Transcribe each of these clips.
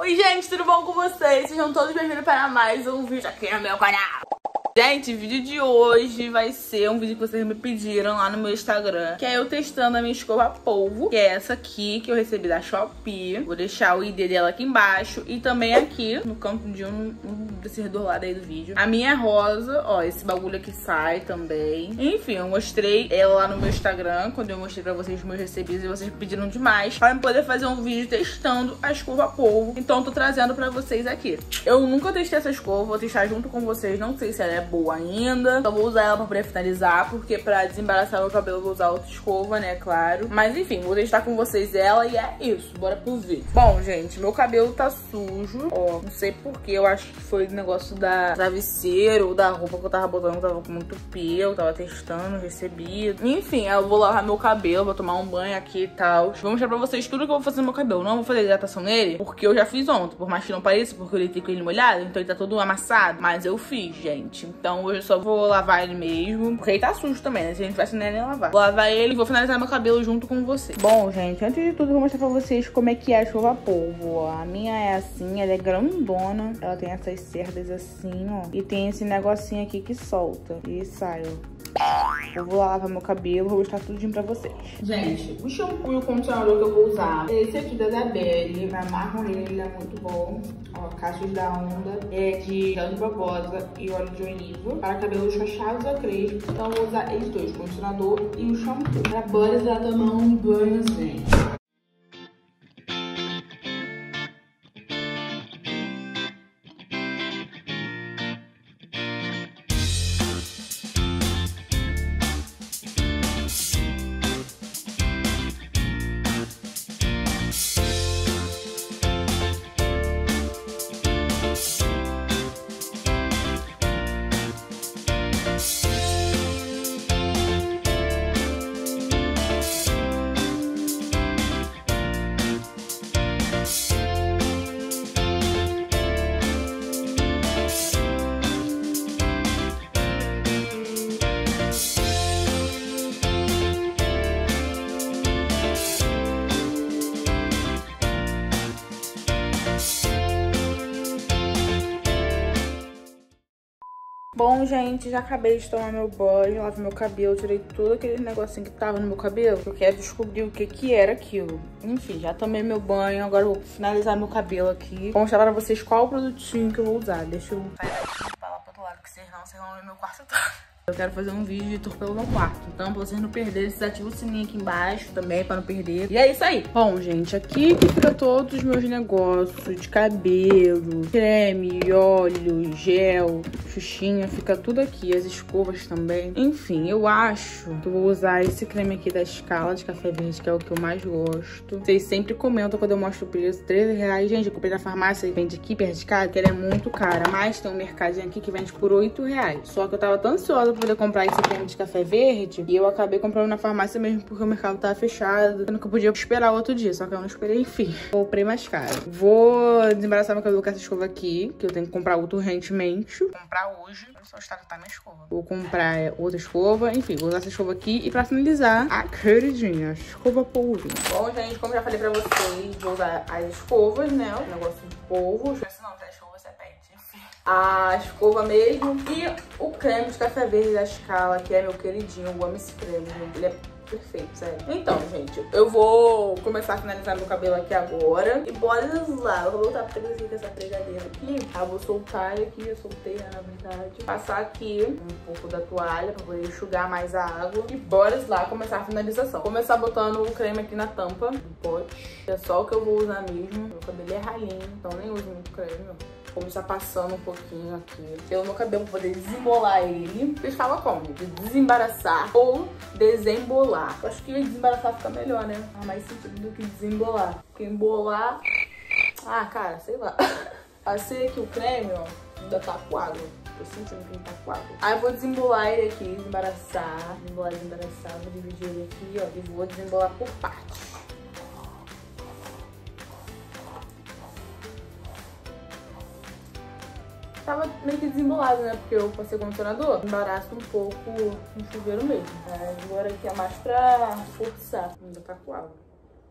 Oi gente, tudo bom com vocês? Sejam todos bem-vindos para mais um vídeo aqui no meu canal. Gente, o vídeo de hoje vai ser um vídeo que vocês me pediram lá no meu Instagram, que é eu testando a minha escova polvo, que é essa aqui que eu recebi da Shopee. Vou deixar o ID dela aqui embaixo e também aqui no canto de um, um desses dois lados aí do vídeo. A minha é rosa, ó, esse bagulho aqui sai também. Enfim, eu mostrei ela lá no meu Instagram, quando eu mostrei pra vocês os meus recebidos e vocês pediram demais para poder fazer um vídeo testando a escova polvo. Então tô trazendo pra vocês aqui. Eu nunca testei essa escova, vou testar junto com vocês, não sei se ela é boa ainda. Só vou usar ela pra finalizar, porque pra desembaraçar meu cabelo eu vou usar outra escova, né, claro. Mas enfim, vou testar com vocês ela e é isso, bora pro vídeo. Bom, gente, meu cabelo tá sujo, ó, não sei porquê, eu acho que foi negócio da travesseiro ou da roupa que eu tava botando, tava com muito pelo, tava testando, recebido. Enfim, eu vou lavar meu cabelo, vou tomar um banho aqui e tal. Vou mostrar pra vocês tudo que eu vou fazer no meu cabelo. Não vou fazer hidratação nele, porque eu já fiz ontem, por mais que não pareça, porque eu deitei com ele molhado, então ele tá todo amassado. Mas eu fiz, gente. Então hoje eu só vou lavar ele mesmo, porque ele tá sujo também, né? Se a gente tivesse nem lavar. Vou lavar ele e vou finalizar meu cabelo junto com você. Bom, gente, antes de tudo, eu vou mostrar pra vocês como é que é a chuva polvo. A minha é assim, ela é grandona. Ela tem essas cerdas assim, ó. E tem esse negocinho aqui que solta e sai, ó. Eu vou lavar meu cabelo, vou mostrar tudinho pra vocês. Gente, o shampoo e o condicionador que eu vou usar, esse aqui da Dabelli, me amarro nele, ele é muito bom. Ó, Caixas da Onda, é de gel de babosa e óleo de oliva. Para cabelos rachados ou crespos, então eu vou usar esses dois, o condicionador e o shampoo. Pra bora já tomar um banho, gente. Bom, gente, já acabei de tomar meu banho, lavei meu cabelo, tirei tudo aquele negocinho que tava no meu cabelo. Eu quero descobrir o que que era aquilo. Enfim, já tomei meu banho, agora eu vou finalizar meu cabelo aqui. Vou mostrar pra vocês qual produtinho que eu vou usar. Deixa eu pra lá pro outro lado, que vocês não, vocês vão ver meu quarto todo. Eu quero fazer um vídeo de tour pelo meu quarto. Então, pra vocês não perderem, vocês ativam o sininho aqui embaixo também, pra não perder. E é isso aí. Bom, gente, aqui fica todos os meus negócios de cabelo, creme, óleo, gel, xuxinha. Fica tudo aqui. As escovas também. Enfim, eu acho que eu vou usar esse creme aqui da Escala de café verde, que é o que eu mais gosto. Vocês sempre comentam quando eu mostro o preço. 13 reais. Gente, eu comprei na farmácia e vende aqui perto de casa, que ela é muito cara. Mas tem um mercadinho aqui que vende por 8 reais. Só que eu tava tão ansiosa poder comprar esse creme de café verde. E eu acabei comprando na farmácia mesmo porque o mercado tava fechado. Sendo que eu podia esperar outro dia, só que eu não esperei, enfim. Comprei mais caro. Vou desembaraçar meu cabelo com essa escova aqui, que eu tenho que comprar outro urgentemente. Vou comprar hoje. Só estar minha escova. Vou comprar outra escova, enfim, vou usar essa escova aqui. E pra finalizar, a queridinha, a escova polvinho. Bom, gente, como já falei pra vocês, vou usar as escovas, né? O negócio de polvo. Esse não, a escova a escova mesmo e o creme de café verde da Scala, que é meu queridinho. Eu amo esse creme. Ele é perfeito, sério. Então, gente, eu vou começar a finalizar meu cabelo aqui agora. E bora lá. Eu vou voltar presa aqui com essa pregadeira aqui. Ah, vou soltar ele aqui. Eu soltei, né, na verdade. Passar aqui um pouco da toalha pra poder enxugar mais a água. E bora lá começar a finalização. Começar botando o creme aqui na tampa do pote. É só o que eu vou usar mesmo. Meu cabelo é ralinho, então nem uso muito creme, ó. Vou começar passando um pouquinho aqui pelo meu cabelo pra poder desembolar ele. Vocês falam como? De desembaraçar ou desembolar. Eu acho que desembaraçar fica melhor, né? Faz mais sentido do que desembolar. Porque embolar... Ah, cara, sei lá. Passei aqui o creme, ó. Ainda tá água. Tô sentindo que ele tá água. Aí eu vou desembolar ele aqui, desembaraçar. Desembolar, desembaraçar. Vou dividir ele aqui, ó. E vou desembolar por partes. tava meio que desembolado, né? Porque eu passei condicionador, embaraço um pouco no chuveiro mesmo. Mas agora aqui é mais pra forçar. Ainda tá com água.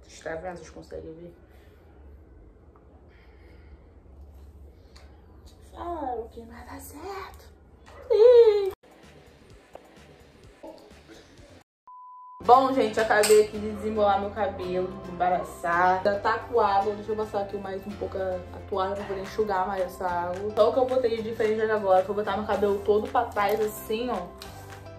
Está vendo? Vocês conseguem ver? Falaram que vai dar certo. Bom, gente, acabei aqui de desembolar meu cabelo, embaraçada. Tá com água, deixa eu passar aqui mais um pouco a toalha pra poder enxugar mais essa água. Só o que eu botei de diferente agora foi botar meu cabelo todo pra trás, assim, ó.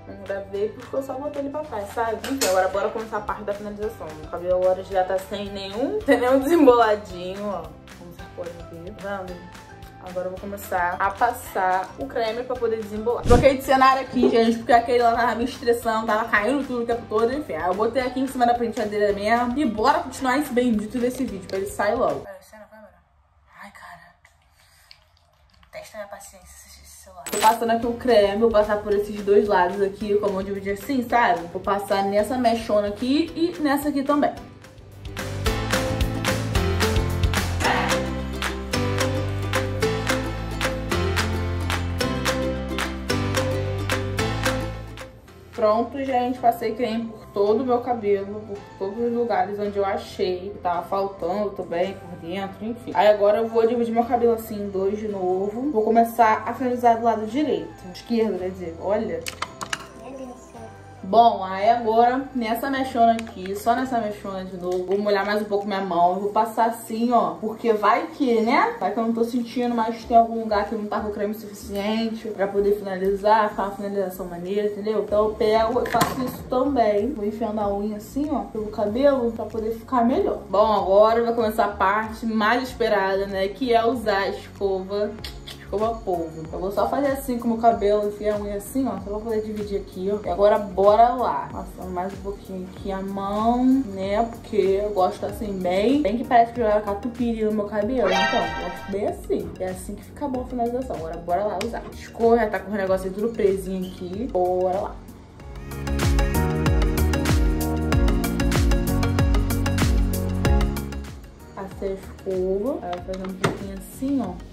Não gravei porque eu só botei ele pra trás, sabe? Enfim, agora bora começar a parte da finalização. Meu cabelo agora já tá sem nenhum, sem nenhum desemboladinho, ó. Como vocês podem ver, tá vendo? Agora eu vou começar a passar o creme pra poder desembolar. Troquei de cenário aqui, gente, porque aquele lá tava me estressando, tava caindo tudo o tempo todo, enfim. Aí eu botei aqui em cima da penteadeira mesmo. E bora continuar esse bendito desse vídeo, pra ele sair logo. Ai, cara. Testa minha paciência. Tô passando aqui o creme, vou passar por esses dois lados aqui, como eu dividi assim, sabe? Vou passar nessa mechona aqui e nessa aqui também. Pronto, gente, passei creme por todo o meu cabelo, por todos os lugares onde eu achei que tava faltando também, por dentro, enfim. Aí agora eu vou dividir meu cabelo assim em dois de novo. Vou começar a finalizar do lado direito, esquerdo, quer dizer, olha. Bom, aí agora, nessa mechona aqui, só nessa mechona de novo, vou molhar mais um pouco minha mão. Eu vou passar assim, ó, porque vai que, né? Vai que eu não tô sentindo, mas tem algum lugar que não tá com creme suficiente pra poder finalizar, ficar uma finalização maneira, entendeu? Então eu pego e faço isso também. Vou enfiando a unha assim, ó, pelo cabelo, pra poder ficar melhor. Bom, agora vai começar a parte mais esperada, né? Que é usar a escova escova polvo. Eu vou só fazer assim com o meu cabelo, enfiar a unha assim, ó, só pra poder dividir aqui, ó. E agora bora lá. Passando mais um pouquinho aqui a mão, né, porque eu gosto assim bem, bem que parece que jogaram catupiry no meu cabelo. Então, gosto bem assim. É assim que fica bom a finalização. Agora bora lá usar. Escorra, tá com o negócio tudo presinho aqui. Bora lá. Passei a escova, aí vai fazer um pouquinho assim, ó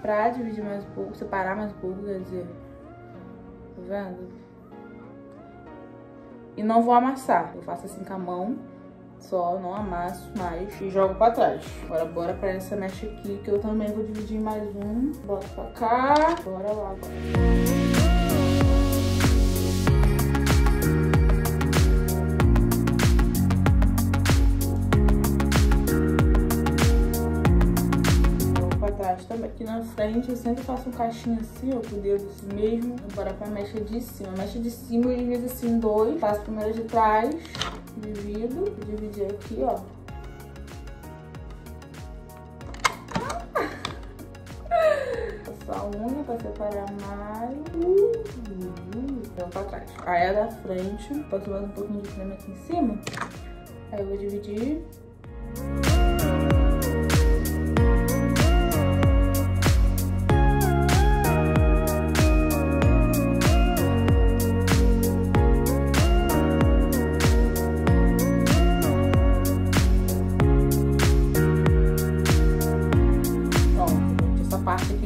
pra dividir mais um pouco, separar mais um pouco, quer dizer, tá vendo? E não vou amassar, eu faço assim com a mão, só, não amasso mais e jogo pra trás. Agora bora pra essa mecha aqui, que eu também vou dividir mais um. Bota pra cá, bora lá agora. Aqui na frente eu sempre faço um caixinho assim, ó, com o dedo assim mesmo. Agora pra mecha de cima. A mecha de cima eu divido assim dois. Faço primeiro de trás, divido, dividir aqui, ó. Passo a unha pra separar mais. Então pra trás. Aí a da frente, passo mais um pouquinho de creme aqui em cima. Aí eu vou dividir.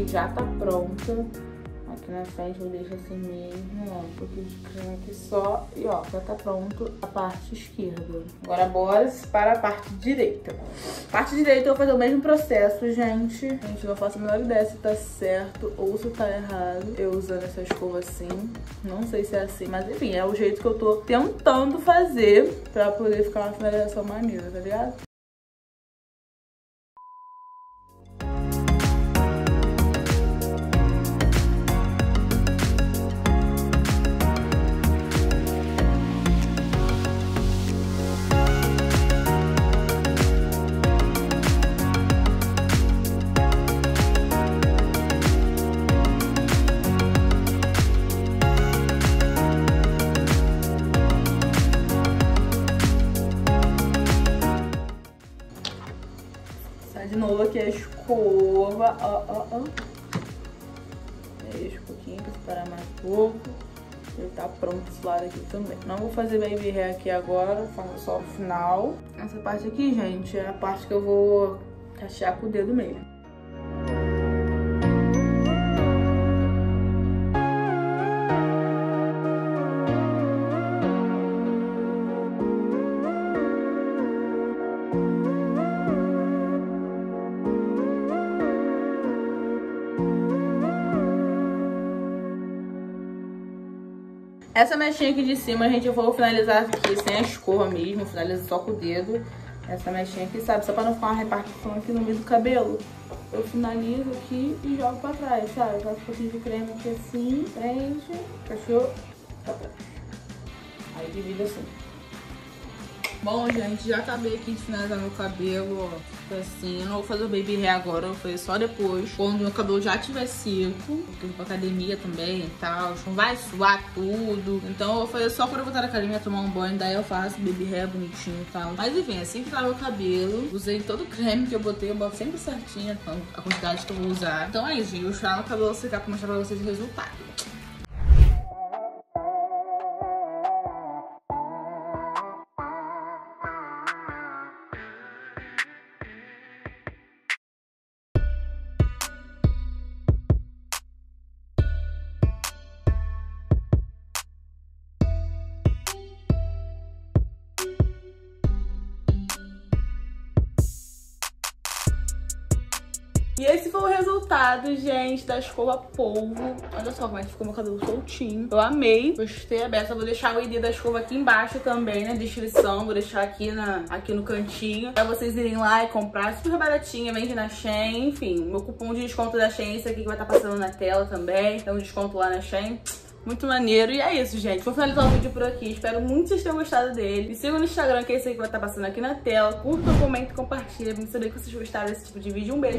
Já tá pronta. Aqui na frente eu deixo assim mesmo, ó, um pouquinho de creme aqui só. E ó, já tá pronto a parte esquerda. Agora bora para a parte direita. Parte direita eu vou fazer o mesmo processo, gente. Gente, não faço a menor ideia se tá certo ou se tá errado. Eu usando essa escova assim. Não sei se é assim, mas enfim, é o jeito que eu tô tentando fazer pra poder ficar uma finalização maneira, tá ligado? Ó, ó, ó. Deixa um pouquinho pra separar mais um pouco. Ele tá pronto esse lado aqui também. Não vou fazer baby hair aqui agora, faço só o final. Essa parte aqui, gente, é a parte que eu vou cachear com o dedo mesmo. Essa mechinha aqui de cima, gente, eu vou finalizar aqui sem a escova mesmo, finalizo só com o dedo. Essa mechinha aqui, sabe? Só pra não ficar uma repartição aqui no meio do cabelo. Eu finalizo aqui e jogo pra trás, sabe? Faço um pouquinho de creme aqui assim, frente, fechou? Pra trás. Aí divido assim. Bom, gente, já acabei aqui de finalizar meu cabelo, ó. Assim, eu não vou fazer o baby hair agora, eu fazer só depois. Quando meu cabelo já tiver seco, porque eu vou pra academia também e tal. Não vai suar tudo. Então eu vou fazer só quando eu voltar da academia, tomar um banho. Daí eu faço baby hair bonitinho e tal. Mas enfim, assim que tá meu cabelo, usei todo o creme que eu botei. Eu boto sempre certinho a quantidade que eu vou usar. Então é isso, gente. Vou esperar meu cabelo secar pra mostrar pra vocês o resultado. Resultado, gente, da escova polvo. Olha só como é que ficou meu cabelo soltinho. Eu amei. Gostei a. Vou deixar o ID da escova aqui embaixo também, na descrição. Vou deixar aqui, na, aqui no cantinho. Pra vocês irem lá e comprar. Super baratinha, vende na Shein. Enfim, meu cupom de desconto da Shein, esse aqui que vai estar tá passando na tela também. Um desconto lá na Shein. Muito maneiro. E é isso, gente. Vou finalizar o vídeo por aqui. Espero muito que vocês tenham gostado dele. Me sigam no Instagram, que é esse aí que vai estar passando aqui na tela. Curtam, comentem, compartilhem. Me saber que vocês gostaram desse tipo de vídeo. Um beijo.